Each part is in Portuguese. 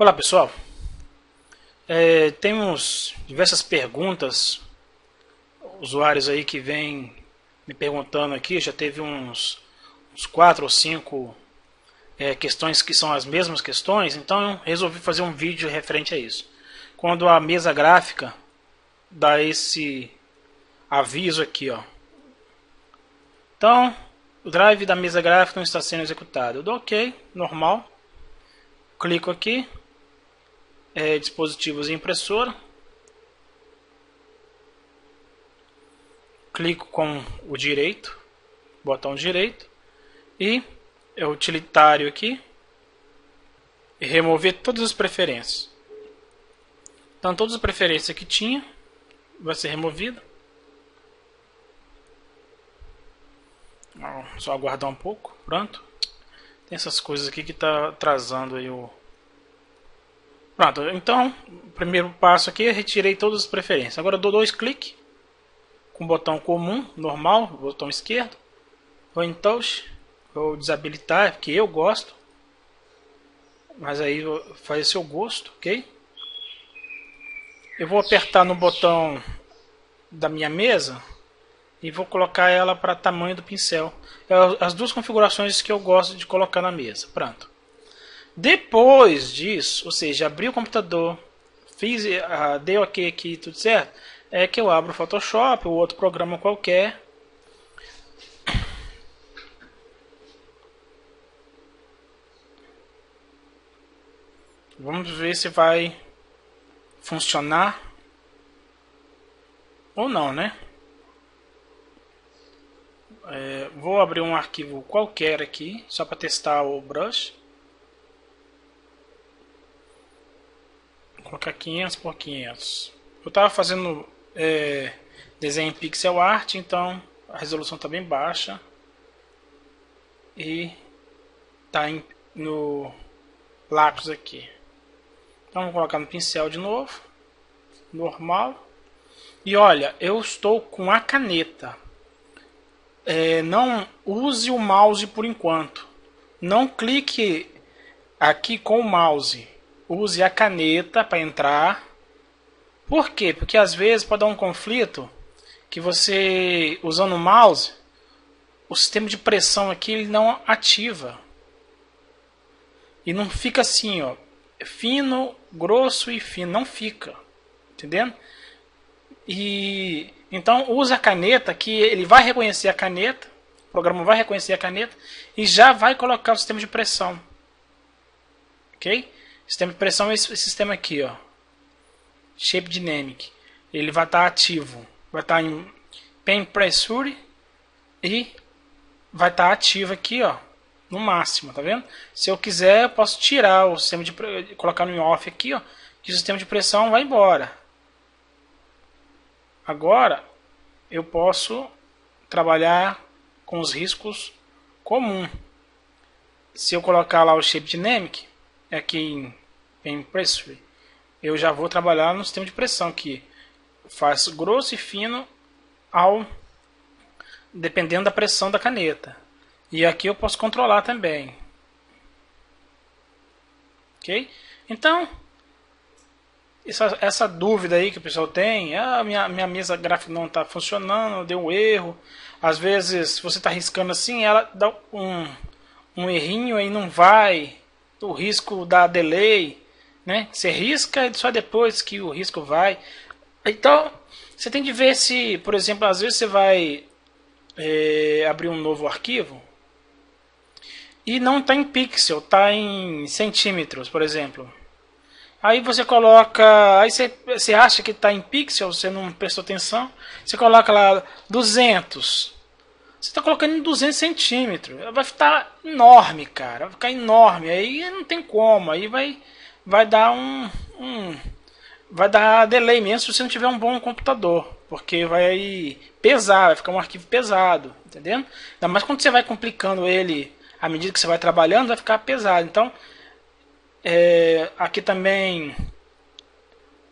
Olá pessoal, é, temos diversas perguntas, usuários aí que vêm me perguntando aqui, já teve uns, uns quatro ou cinco é, questões que são as mesmas questões, então resolvi fazer um vídeo referente a isso. Quando a mesa gráfica dá esse aviso aqui, ó. Então, o drive da mesa gráfica não está sendo executado. Eu dou OK, normal. Clico aqui, é, dispositivos e impressora. Clico com o direito, botão direito e é utilitário aqui e remover todas as preferências. Então todas as preferências que tinha vai ser removida. Só aguardar um pouco, pronto. Tem essas coisas aqui que está atrasando aí o Pronto, então, primeiro passo aqui, retirei todas as preferências. Agora dou dois cliques com o botão comum, normal, botão esquerdo. Vou em touch, vou desabilitar, porque eu gosto. Mas aí faz seu gosto, ok? Eu vou apertar no botão da minha mesa e vou colocar ela para tamanho do pincel. É as duas configurações que eu gosto de colocar na mesa. Pronto. Depois disso, ou seja, abri o computador, fiz, uh, dei ok aqui, tudo certo, é que eu abro o Photoshop ou outro programa qualquer. Vamos ver se vai funcionar ou não, né? É, vou abrir um arquivo qualquer aqui, só para testar o brush. Colocar 500 por 500. Eu estava fazendo é, desenho em pixel art, então a resolução está bem baixa e está no lápis aqui. Então vou colocar no pincel de novo, normal. E olha, eu estou com a caneta. É, não use o mouse por enquanto. Não clique aqui com o mouse use a caneta para entrar. Por quê? Porque às vezes pode dar um conflito que você, usando o mouse, o sistema de pressão aqui ele não ativa. E não fica assim, ó, fino, grosso e fino, não fica. Entendendo? E então usa a caneta que ele vai reconhecer a caneta, o programa vai reconhecer a caneta e já vai colocar o sistema de pressão. OK? Sistema de pressão é esse sistema aqui, ó. Shape Dynamic. Ele vai estar tá ativo. Vai estar tá em Pen Pressure e vai estar tá ativo aqui, ó, no máximo, tá vendo? Se eu quiser, eu posso tirar o sistema de colocar no off aqui, ó, que o sistema de pressão vai embora. Agora, eu posso trabalhar com os riscos comum. Se eu colocar lá o Shape Dynamic, aqui em em Pressure, eu já vou trabalhar no sistema de pressão que faz grosso e fino ao dependendo da pressão da caneta. E aqui eu posso controlar também. Ok? Então, essa, essa dúvida aí que o pessoal tem, ah, minha, minha mesa gráfica não está funcionando, deu um erro. Às vezes, você está riscando assim, ela dá um, um errinho aí não vai, o risco da delay né? Você risca só depois que o risco vai. Então, você tem de ver se, por exemplo, às vezes você vai é, abrir um novo arquivo e não está em pixel, está em centímetros, por exemplo. Aí você coloca, aí você, você acha que está em pixel, você não prestou atenção, você coloca lá 200. Você está colocando em 200 centímetros, vai ficar enorme, cara, vai ficar enorme. Aí não tem como, aí vai vai dar um, um vai dar delay mesmo se você não tiver um bom computador, porque vai pesar, vai ficar um arquivo pesado, entendendo? Ainda mais quando você vai complicando ele à medida que você vai trabalhando, vai ficar pesado. Então, é, aqui também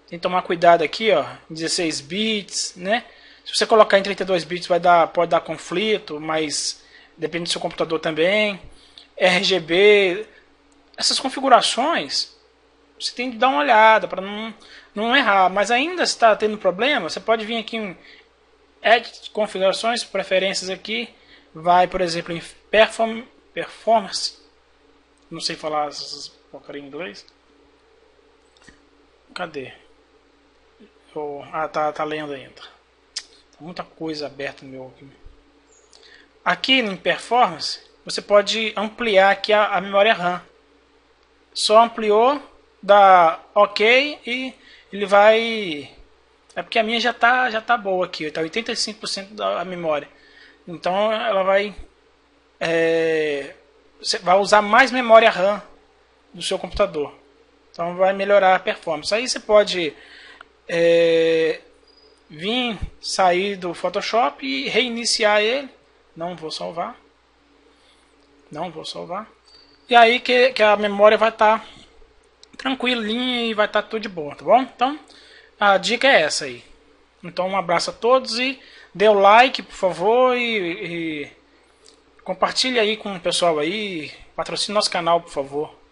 tem que tomar cuidado aqui, ó, 16 bits, né? Se você colocar em 32 bits vai dar, pode dar conflito, mas depende do seu computador também. RGB, essas configurações você tem que dar uma olhada para não, não errar. Mas ainda está tendo problema, você pode vir aqui em Edit, configurações, preferências aqui, vai, por exemplo, em perform, Performance, não sei falar essas porcaria em inglês. Cadê? Oh, ah, tá, tá lendo ainda. Muita coisa aberta no meu aqui. Aqui em Performance, você pode ampliar aqui a, a memória RAM. Só ampliou, dá OK e ele vai é porque a minha já tá já tá boa aqui, tá 85% da memória. Então ela vai é, vai usar mais memória RAM do seu computador. Então vai melhorar a performance. Aí você pode é, vir sair do Photoshop e reiniciar ele. Não vou salvar. Não vou salvar. E aí que, que a memória vai estar tá tranquilinha e vai estar tá tudo de boa, tá bom? Então a dica é essa aí. Então um abraço a todos e dê o like, por favor, e, e compartilhe aí com o pessoal aí. Patrocine nosso canal, por favor.